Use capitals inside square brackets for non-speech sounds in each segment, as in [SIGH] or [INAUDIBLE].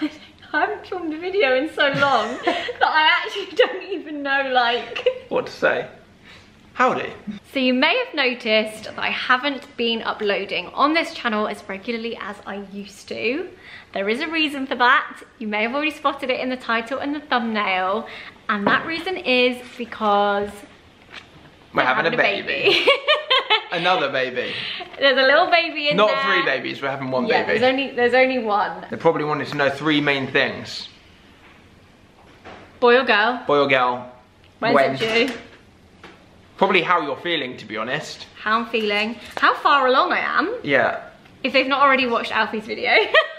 [LAUGHS] I haven't filmed a video in so long [LAUGHS] that I actually [LAUGHS] don't even know like What to say? Howdy. So you may have noticed that I haven't been uploading on this channel as regularly as I used to. There is a reason for that. You may have already spotted it in the title and the thumbnail. And that reason is because We're having, a baby. [LAUGHS] Another baby. There's a little baby in Not there. three babies, we're having one Yeah, baby. there's only there's only one. They probably wanted to know three main things. Boy or girl? Boy or girl. When's When. it due? Probably how you're feeling, to be honest. How I'm feeling. How far along I am. Yeah. If they've not already watched Alfie's video. [LAUGHS]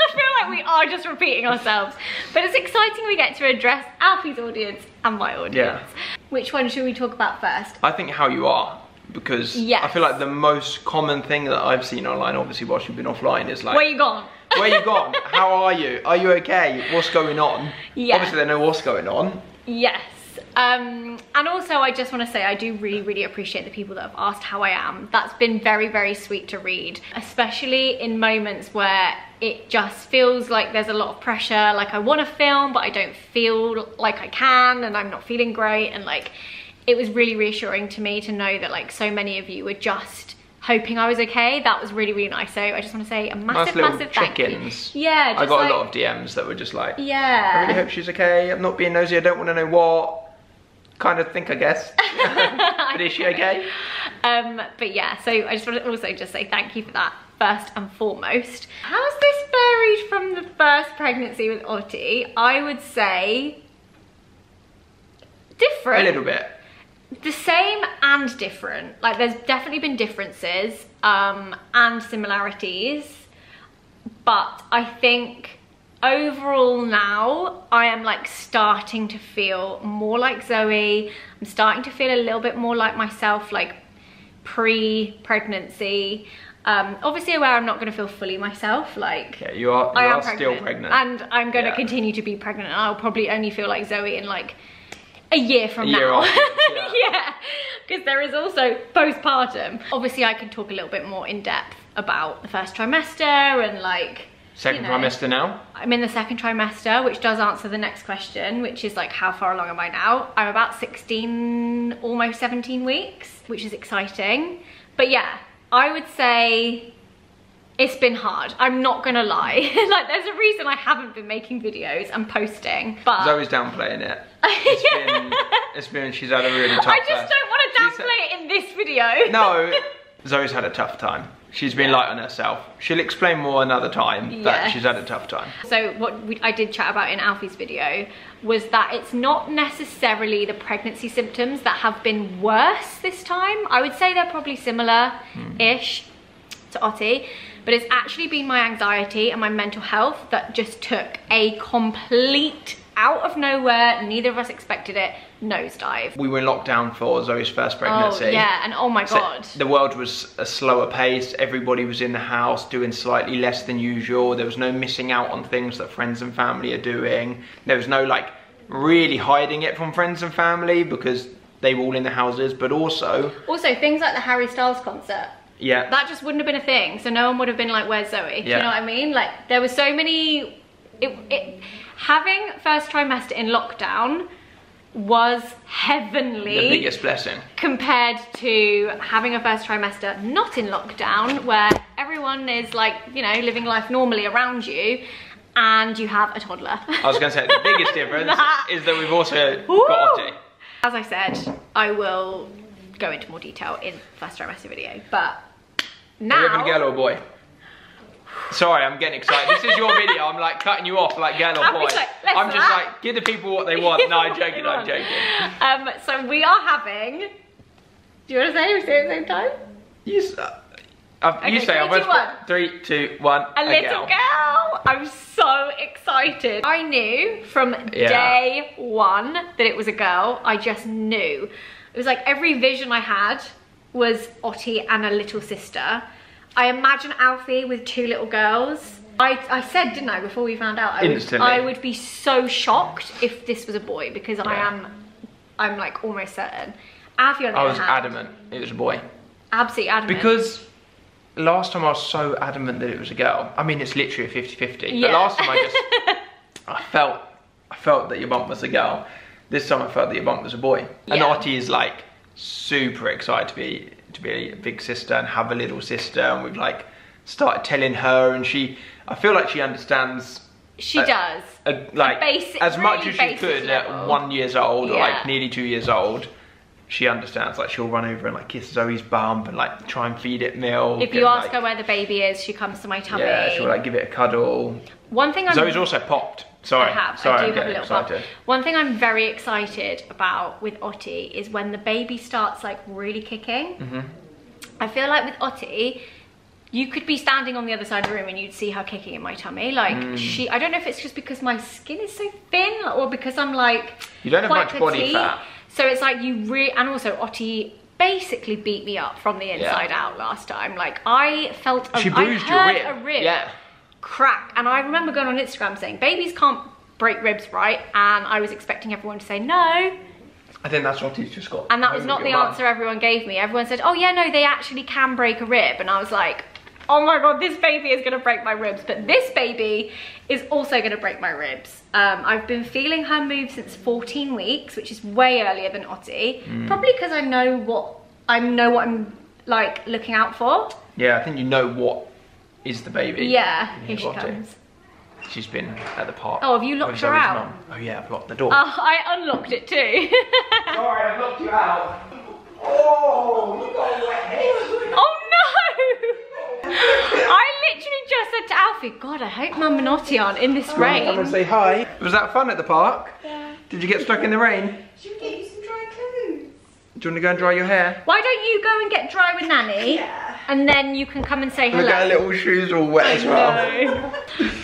Like we are just repeating ourselves. But it's exciting we get to address Alfie's audience and my audience. Yeah. Which one should we talk about first? I think how you are. Because Yes. I feel like the most common thing that I've seen online, obviously whilst you've been offline, is like Where you gone? Where you gone? [LAUGHS] How are you? Are you okay? What's going on? Yeah. Obviously they know what's going on. Yes. Um, and also I just want to say I do really, really appreciate the people that have asked how I am. That's been very, very sweet to read, especially in moments where it just feels like there's a lot of pressure, like I want to film, but I don't feel like I can and I'm not feeling great. And like, it was really reassuring to me to know that like so many of you were just hoping I was okay. That was really, really nice. So I just want to say a massive, little massive thank you. Yeah. I got like- a lot of DMs that were just like, Yeah. I really hope she's okay. I'm not being nosy. I don't want to know what. Kind of think, I guess. [LAUGHS] but is she okay? Um, but yeah, so I just want to also just say thank you for that first and foremost. How's this varied from the first pregnancy with Ottie? I would say different. A little bit. The same and different. Like there's definitely been differences um, and similarities, but I think overall now I am like starting to feel more like Zoe. I'm starting to feel a little bit more like myself, like pre-pregnancy. Um, obviously aware I'm not going to feel fully myself, like Yeah, you are. You I are am pregnant, still pregnant. and I'm going to Yeah. continue to be pregnant. And I'll probably only feel like Zoe in like a year from A year now. afterwards, yeah. [LAUGHS] yeah, because there is also postpartum. Obviously, I can talk a little bit more in depth about the first trimester and like. Second you know, trimester now. I'm in the second trimester, which does answer the next question, which is like how far along am I now? I'm about 16, almost 17 weeks, which is exciting. But yeah, I would say it's been hard. I'm not gonna lie. [LAUGHS] like there's a reason I haven't been making videos and posting, but Zoe's downplaying it. It's been. [LAUGHS] It's been. She's had a really tough. I just time. don't want to She's- downplay it in this video. No, [LAUGHS] Zoe's had a tough time. She's been light on herself. She'll explain more another time, Yes. she's had a tough time. So what we, I did chat about in Alfie's video was that it's not necessarily the pregnancy symptoms that have been worse this time. I would say they're probably similar-ish to Ottie, but it's actually been my anxiety and my mental health that just took a complete out of nowhere, neither of us expected it, nosedive. We were in lockdown for Zoe's first oh, pregnancy. Oh yeah, and oh my So god. the world was a slower pace. Everybody was in the house doing slightly less than usual. There was no missing out on things that friends and family are doing. There was no like really hiding it from friends and family because they were all in the houses. But also, Also, things like the Harry Styles concert. yeah, that just wouldn't have been a thing. So no one would have been like, "Where's Zoe?" Do Yeah. you know what I mean? Like there were so many. It, it having first trimester in lockdown was heavenly the biggest blessing. compared to having a first trimester not in lockdown, where everyone is like you know living life normally around you, and you have a toddler. I was going to say the biggest [LAUGHS] difference That- is that we've also Woo! got Ottie. As I said, I will go into more detail in first trimester video, but now Are you a girl or a boy? Sorry, I'm getting excited. This is your video. I'm like cutting you off like girl or boy. like, I'm just like give the people what they want. [LAUGHS] No, I'm joking. I'm joking. Um, so we are having. Do you want to say? It at the same time. You, s- uh, uh, you Okay, say I'm two, one. three, two, one, A little girl. I'm so excited. I knew from Yeah. day one that it was a girl. I just knew. It was like every vision I had was Ottie and a little sister. I imagine Alfie with two little girls. I, I said, didn't I, before we found out, I would. I would be so shocked if this was a boy because I am, I'm like almost certain. Alfie on the I was hand, adamant it was a boy absolutely adamant. because last time I was so adamant that it was a girl. I mean, it's literally a 50-50. Yeah. But last time I just [LAUGHS] I felt, I felt that your bump was a girl. This time I felt that your bump was a boy. And Yeah. Ottie is like super excited to be to be a big sister and have a little sister, and we've like started telling her, and she, I feel like she understands She Uh, does. uh, like basic- as much really as she could level. at one years old or like nearly two years old. She understands. Like she'll run over and like kiss Zoe's bum and like try and feed it milk. If you and, ask like, her where the baby is, she comes to my tummy. yeah, she'll like give it a cuddle. One thing I'm Zoe's also popped. Sorry, I have. sorry, I do I'm have a little excited. One thing I'm very excited about with Ottie is when the baby starts like really kicking. Mm-hmm. I feel like with Ottie, you could be standing on the other side of the room and you'd see her kicking in my tummy. Like Mm. she, I don't know if it's just because my skin is so thin or because I'm like You don't have much body fat. So it's like you really, and also Ottie basically beat me up from the inside out last time. Like I felt, a, She I bruised your rib. a rib Yeah. Crack. And I remember going on Instagram saying, babies can't break ribs, right? And I was expecting everyone to say no. I think that's what just got. And that was not the answer everyone gave me. Everyone said, oh yeah, no, they actually can break a rib. And I was like, oh my God, this baby is gonna break my ribs. But this baby is also gonna break my ribs. Um, I've been feeling her move since 14 weeks, which is way earlier than Ottie. Mm. Probably because I know what, I know what I'm like looking out for. Yeah, I think you know what is the baby. Yeah, You here she got it. comes. She's been at the park. Oh, have you locked with her out? mum. Oh yeah, I've locked the door. Oh, I unlocked it too. [LAUGHS] Sorry, I've locked you out. Oh, you got a wet head. oh no! [LAUGHS] I literally just said to Alfie, God, I hope Mum and Ottie aren't in this rain. Come and rain. say hi. Was that fun at the park? Yeah. Did you get stuck in the rain? Should we get you some dry clothes? Do you want to go and dry your hair? Why don't you go and get dry with Nanny? Yeah. And then you can come and say Look at her little shoes all wet as well.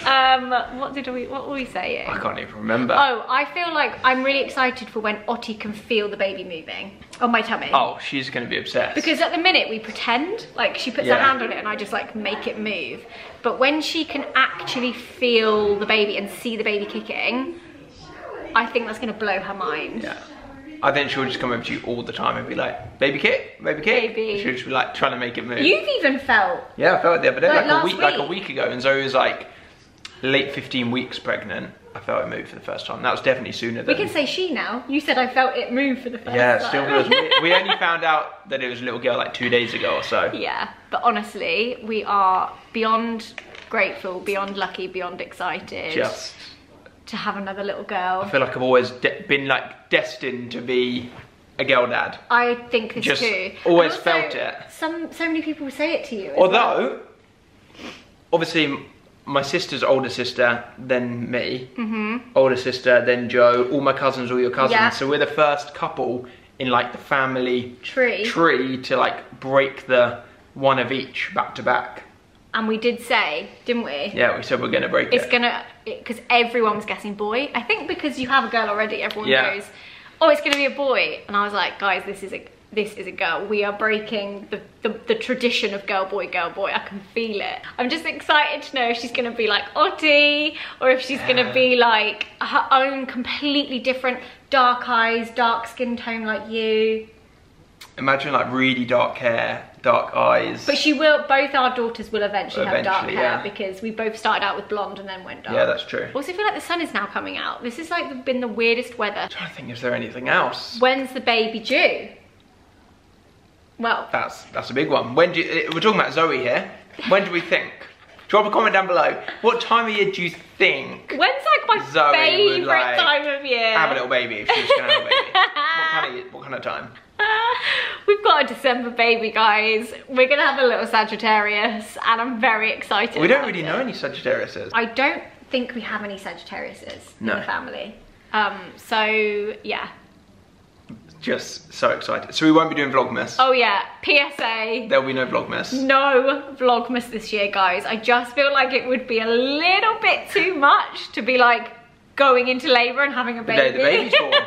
um, what did we? What were we saying? I can't even remember. Oh, I feel like I'm really excited for when Ottie can feel the baby moving on my tummy. Oh, she's going to be obsessed. Because at the minute we pretend, like she puts her hand on it and I just like make it move. But when she can actually feel the baby and see the baby kicking, I think that's gonna blow her mind. yeah. I think she'll just come over to you all the time and be like, baby kick, baby kick. Baby. She'll just be like trying to make it move. You've even felt Yeah, I felt it the other day, Like like, a last week, like a week. week ago, and Zoe was like late 15 weeks pregnant. I felt it move for the first time. That was definitely sooner than... we can say she now. You said I felt it move for the first yeah, time. still feels. we, we only [LAUGHS] found out that it was a little girl like two days ago or so. yeah, but honestly, we are beyond grateful, beyond lucky, beyond excited Just, to have another little girl. I feel like I've always been like destined to be a girl dad. I think this Just too. always also, felt it. Some so many people say it to you. as well. Although, obviously, my sister's older sister than me, mm-hmm. older sister than Joe, all my cousins, all your cousins. Yeah. So we're the first couple in like the family Tree. tree to like break the one of each back to back. And we did say, didn't we? Yeah, we said we're gonna break It's it. gonna, because everyone was guessing boy. I think because you have a girl already, everyone Yeah. goes, oh, it's gonna be a boy. And I was like, guys, this is a, this is a girl. We are breaking the, the, the tradition of girl, boy, girl, boy. I can feel it. I'm just excited to know if she's gonna be like Ottie, or if she's gonna be like her own completely different dark eyes, dark skin tone like you. Imagine like really dark hair, dark eyes. But she will, both our daughters will eventually, have dark Eventually, hair yeah. because we both started out with blonde and then went dark. yeah, that's true. I'm Also, feel like the sun is now coming out. This is like been the weirdest weather. trying to think, is there anything else? When's the baby due? Well, That's that's a big one. When do you, eh, we're talking about Zoe here? When do we think? Drop a comment down below. What time of year do you think when's like my Zoe would, favorite like, time of year? have a little baby if she was gonna have a baby? [LAUGHS] what kind of what kind of time? [LAUGHS] We've got a December baby, guys. We're gonna have a little Sagittarius, and I'm very excited. We don't really it. know any Sagittariuses. I don't think we have any Sagittariuses No. in the family. Um, so yeah. Just so excited. So we won't be doing Vlogmas. Oh yeah. PSA. There'll be no Vlogmas. No Vlogmas this year, guys. I just feel like it would be a little bit too much to be like going into labour and having a day baby. the baby's born. [LAUGHS]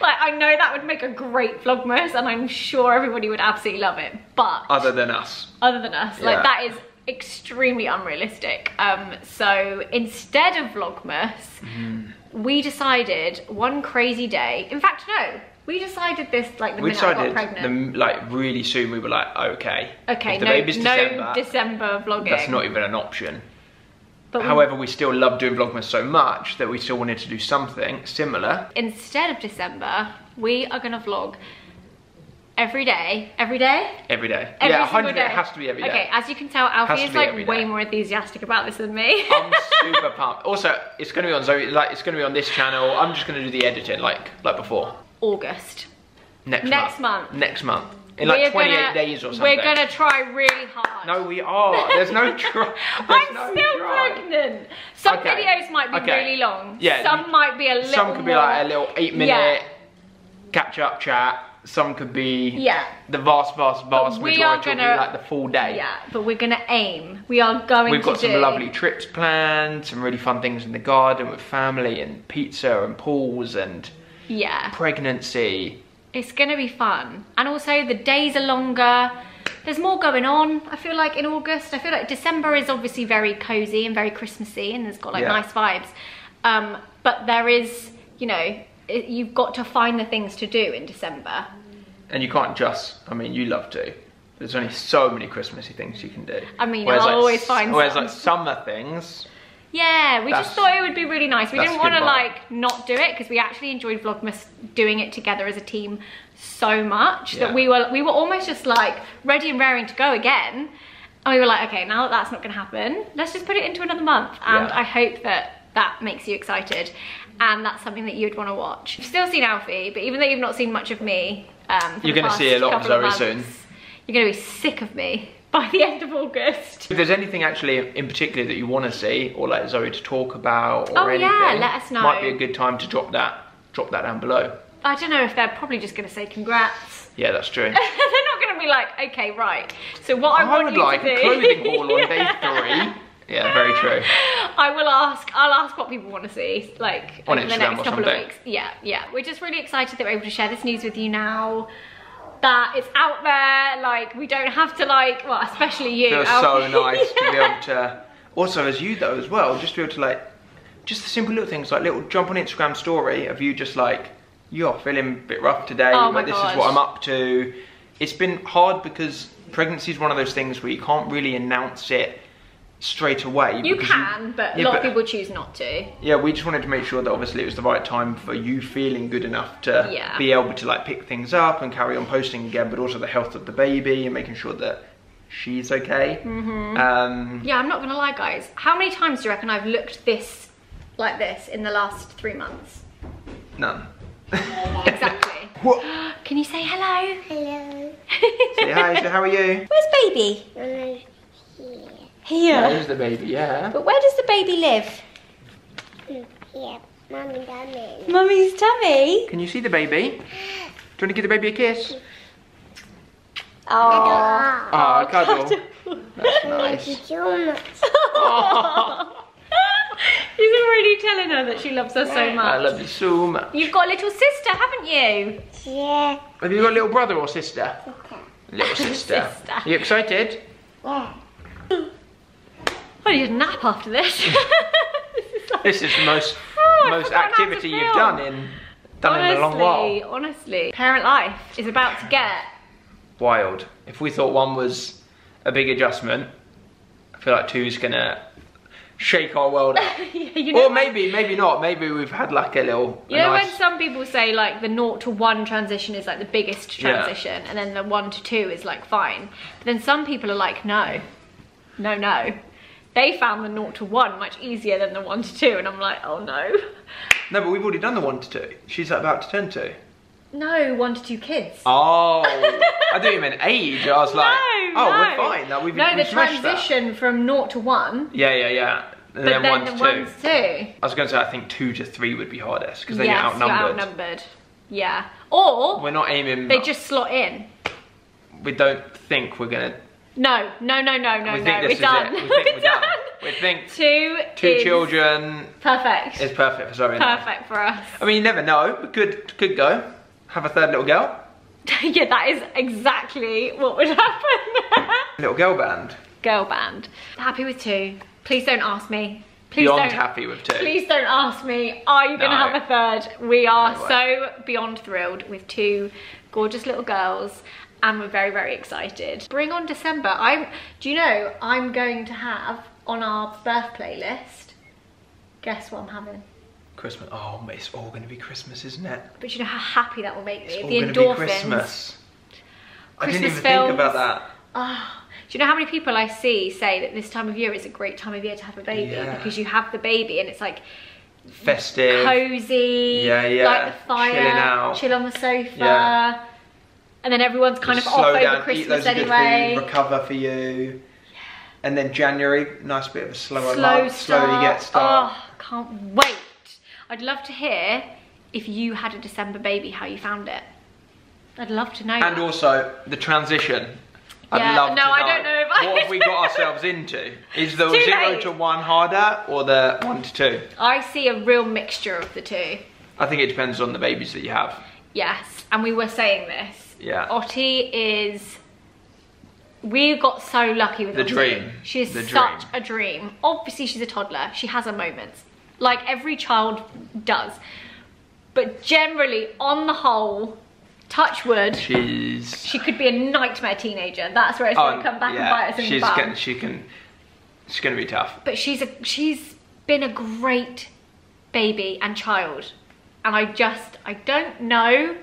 like I know that would make a great Vlogmas and I'm sure everybody would absolutely love it. But Other than us. other than us, Yeah. like that is extremely unrealistic. Um, so instead of Vlogmas, Mm-hmm. we decided one crazy day. In fact, no, we decided this like the We minute I got decided pregnant. the, like really soon we were like, okay. okay, if the no, baby's no December, December vlogging. that's not even an option. But However, we still love doing Vlogmas so much that we still wanted to do something similar. Instead of December, we are gonna vlog every day. Every day? Every day. Every yeah, single 100 day. it has to be every day. Okay, as you can tell, Alfie is like way more enthusiastic about this than me. I'm [LAUGHS] super pumped. Also, it's going to be on Zoe. Like, it's going to be on this channel. I'm just going to do the editing, like like before. August. Next, Next month. month. Next month. In We're like 28 gonna- days or something. We're gonna try really hard. No, we are. There's no [LAUGHS] try. I'm no still try. pregnant. Some Okay. videos might be Okay. really long. Yeah, Some might be a little Some could be like a little eight minute Yeah. catch up chat. Some could be Yeah. the vast, vast, vast we majority are gonna- like the full day. Yeah, but we're gonna aim. We are going We've to got some do- lovely trips planned, some really fun things in the garden with family and pizza and pools and Yeah. pregnancy. It's gonna be fun. And also the days are longer. There's more going on. I feel like in August, I feel like December is obviously very cozy and very Christmassy and it's got like Yeah. nice vibes. Um, but there is, you know, it, you've got to find the things to do in December. And you can't just, I mean, you love to. There's only so many Christmassy things you can do. I mean, I'll always find Whereas some. like summer things, Yeah, we just thought it would be really nice. We didn't want to like not do it because we actually enjoyed Vlogmas doing it together as a team so much Yeah. that we were we were almost just like ready and raring to go again. And we were like, okay, now that that's not going to happen, let's just put it into another month. And Yeah. I hope that that makes you excited, and that's something that you'd want to watch. You've still seen Alfie, but even though you've not seen much of me, um, You're gonna see a lot of Zoe soon. You're going to be sick of me by the end of August. if there's anything actually in particular that you want to see or like Zoe to talk about or Oh, yeah, let us know. Might be a good time to drop that, drop that down below. I don't know if they're probably just going to say congrats. Yeah, that's true. [LAUGHS] They're not going to be like, okay, right. So what I, I want would you like to a clothing haul on [LAUGHS] day three. Yeah, very true. I will ask. I'll ask what people want to see, like On over the next couple of weeks. Yeah, yeah. We're just really excited that we're able to share this news with you now. That it's out there. Like we don't have to like. Well, especially you. feels so nice to be able [LAUGHS] to also as you though as well just be able to like just the simple little things like little jump on instagram story of you just like you're feeling a bit rough today Oh like this gosh. is what i'm up to it's been hard because pregnancy is one of those things where you can't really announce it straight away You because can, but a Yeah, lot of people choose not to. yeah we just wanted to make sure that obviously it was the right time for you feeling good enough to Yeah. be able to like pick things up and carry on posting again but also the health of the baby and making sure that she's okay Mm-hmm. um Yeah, I'm not gonna lie, guys. How many times do you reckon I've looked this like this in the last three months? none [LAUGHS] Exactly. What? [GASPS] Can you say hello? Hello. [LAUGHS] Say hi, so how are you? Where's baby? [LAUGHS] Hello. Here. There's the baby, yeah. But where does the baby live? Yeah, mommy, daddy. Mummy's tummy. Can you see the baby? Do you want to give the baby a kiss? Oh. Oh, cuddle. [LAUGHS] That's nice. So. He's [LAUGHS] already telling her that she loves her so much. I love you so much. You've got a little sister, haven't you? Yeah. Have you got a little brother or sister? Little sister. [LAUGHS] Sister. Are you excited? Yeah. I need a nap after this. Hmm. [LAUGHS] this is like- This is the most Oh, most forgot how to activity you've done in done in a long honestly, while. honestly, parent life is about to get. Wild. If we thought one was a big adjustment, I feel like two's gonna shake our world up. [LAUGHS] you know or when- maybe, maybe not. Maybe we've had like a little. a You know nice- when some people say like the naught to one transition is like the biggest Yeah. transition, and then the one to two is like fine. But then some people are like, no, no, no. They found the naught to one much easier than the one to two, and I'm like, oh no, No, but we've already done the one to two. She's about to turn two. no, one to two kids. Oh, I thought you meant age. I was [LAUGHS] like, oh, no, oh, no. we're fine. Now we've, no, we've the smashed that. transition from naught to one, Yeah, yeah, yeah. And but then, then one the to two. two. I was going to say, I think two to three would be hardest because then yes, you're outnumbered. You're outnumbered. Yeah. Or We're not aiming. they just slot in. We don't think we're gonna. No, no, no, no, no, we no. we're done. it. We [LAUGHS] think we're done. done. We think Two. two children Perfect. It's perfect for Zoe. perfect for us. I mean, you never know. We could could go have a third little girl, [LAUGHS] yeah, that is exactly what would happen. [LAUGHS] little girl band. Girl band. Happy with two. Please don't ask me. Please Beyond don't. happy with two. Please don't ask me. Are you going to have a third? We are No so beyond thrilled with two gorgeous little girls, and we're very very excited. Bring on December. I'm. Do you know I'm going to have on our birth playlist, guess what I'm having? Christmas. Oh, it's all going to be Christmas, isn't it? But you know how happy that will make me. It's the endorphins. be Christmas. I didn't Christmas even think about that. Ah, do you know how many people I see say that this time of year is a great time of year to have a baby Yeah. because you have the baby and it's like Festive. cozy, Yeah, yeah. light the fire, Chilling out. chill on the sofa, Yeah. And then everyone's kind of off over down, Christmas anyway. food, recover for you. And then January, nice bit of a slower Slow month, slowly get start. Oh, can't wait. I'd love to hear if you had a December baby, how you found it. I'd love to know. And that. also the transition. I'd Yeah, love no, to know. I don't know if I- What have we got [LAUGHS] ourselves into? Is the Too zero late. to one harder or the one to two? I see a real mixture of the two. I think it depends on the babies that you have. Yes, and we were saying this. Yeah. Ottie is. We got so lucky with The Ottie. dream. She's The such dream. a dream. Obviously, she's a toddler. She has her moments, like every child does. But generally, on the whole, touch wood, She's she could be a nightmare teenager. That's where it's going to oh, come back and bite us in Oh, she's the bum. gonna, she can. She's gonna be tough. but she's a she's been a great baby and child and i just i don't know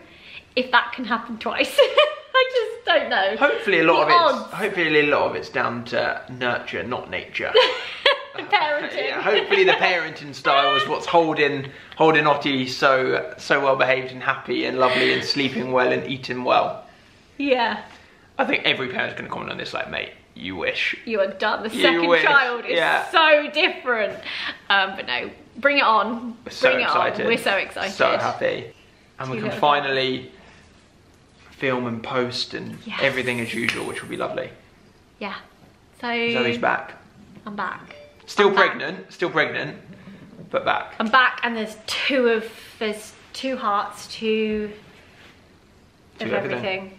if that can happen twice. [LAUGHS] I just don't know. Hopefully, a lot The of it's hopefully a lot of it's down to nurture, not nature. [LAUGHS] Uh, parenting. Yeah, hopefully the parenting style is what's holding holding Ottie so so well behaved and happy and lovely and sleeping well and eating well. yeah. I think every parent's going to comment on this like, mate, you wish. you are done the You second wish, child is yeah. so different um but no bring it on We're so bring it excited. on we're so excited So happy. And we can little finally film and post and Yes. everything as usual, which will be lovely. yeah so Zoe's back. i'm back Still I'm back. pregnant, still pregnant, but back. i'm back and there's two of there's two hearts two of everything. everything.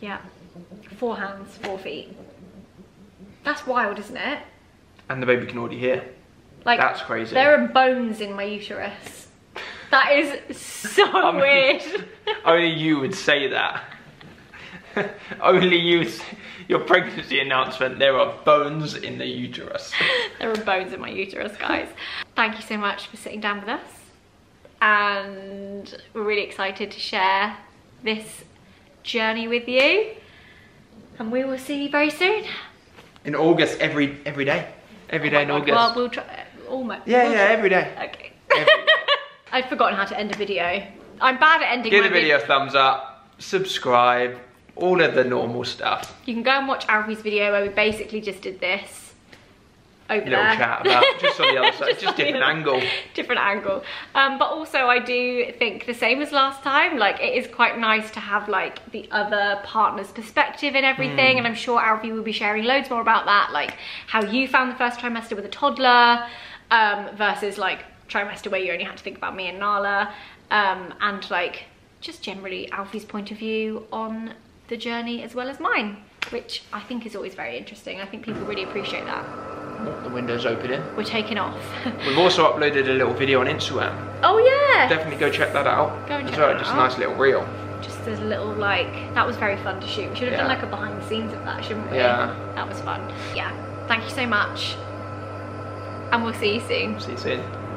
Yeah. Four hands, four feet. That's wild, isn't it? And the baby can already hear. Like That's crazy. There are bones in my uterus. That is so [LAUGHS] I mean, weird. [LAUGHS] Only you would say that. [LAUGHS] Only you, would say- your pregnancy announcement, there are bones in the uterus. there are bones in my uterus, guys. Thank you so much for sitting down with us. And we're really excited to share this journey with you. And we will see you very soon. In August, every every day. Every day in Oh my God, August. Well, we'll try. Oh Almost. yeah, we'll yeah, try- every day. Okay. Every day. [LAUGHS] I've forgotten how to end a video. I'm bad at ending Give the video a thumbs up, subscribe, all of the normal stuff. You can go and watch Alfie's video where we basically just did this. Over A little there. chat about [LAUGHS] just on the other side, just, the different angle. [LAUGHS] Different angle. Um, but also I do think the same as last time. Like it is quite nice to have like the other partner's perspective and everything. Hmm. And I'm sure Alfie will be sharing loads more about that. Like how you found the first trimester with a toddler um, versus like trimester where you only had to think about me and Nala. Um, and like just generally Alfie's point of view on the journey as well as mine. Which I think is always very interesting. I think people really appreciate that. The window's opening. We're taking off. [LAUGHS] We've also uploaded a little video on Instagram. oh yeah! Definitely go check that out. Go and check well, that just out. a nice little reel. just as a little like that was very fun to shoot. We should have done like a behind the scenes of that, shouldn't we? Yeah. That was fun. Yeah. Thank you so much. And we'll see you soon. See you soon.